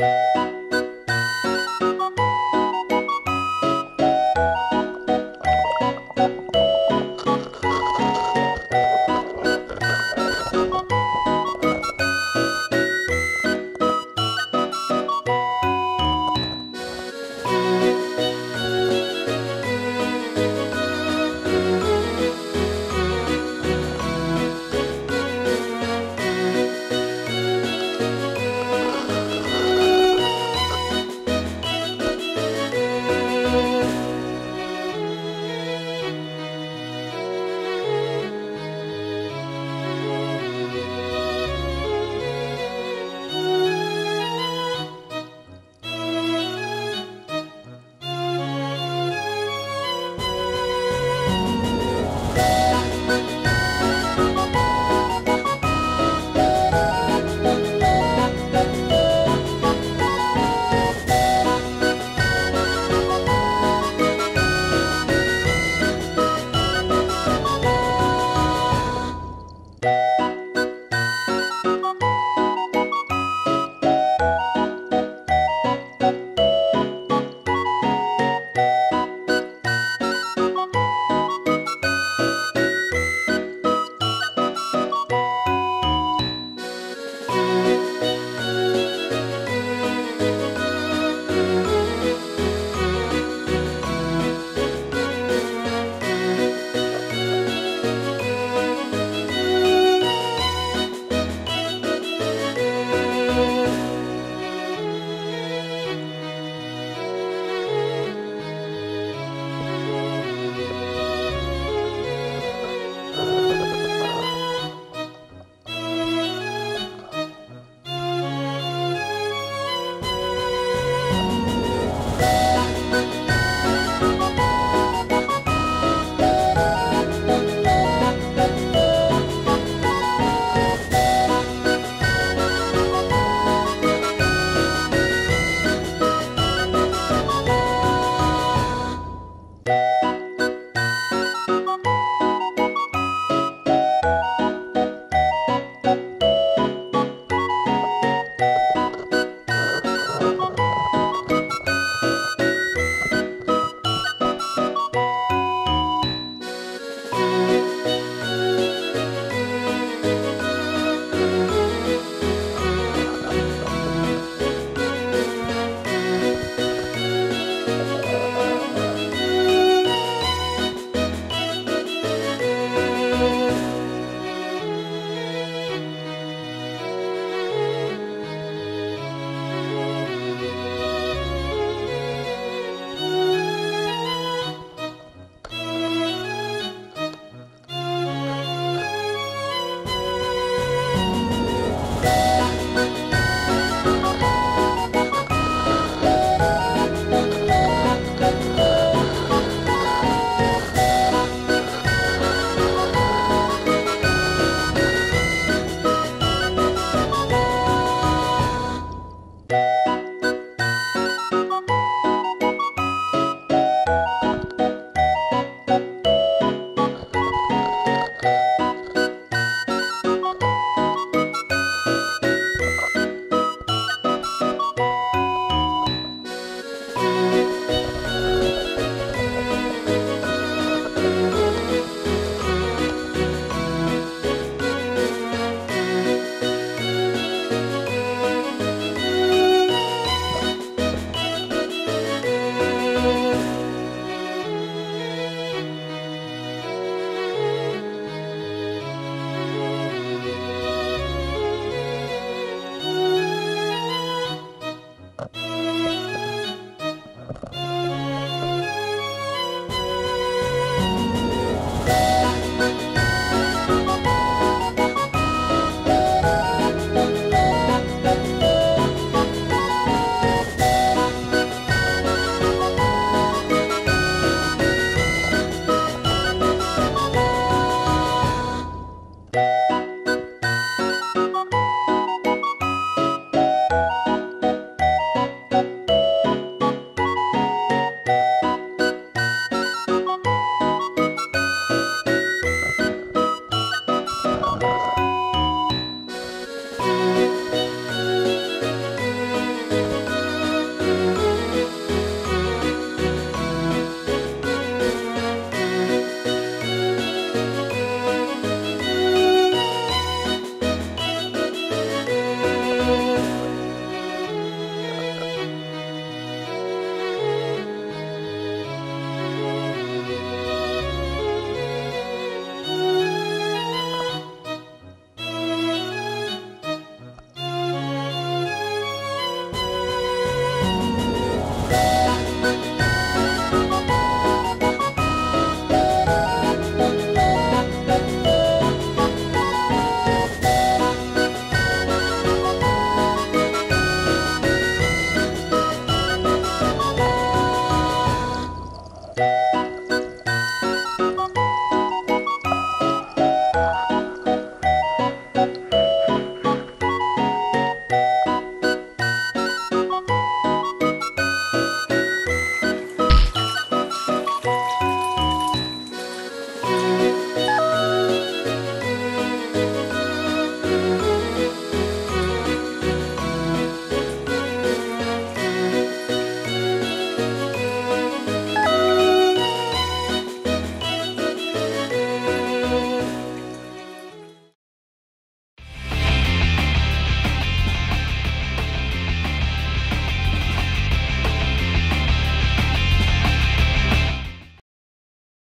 you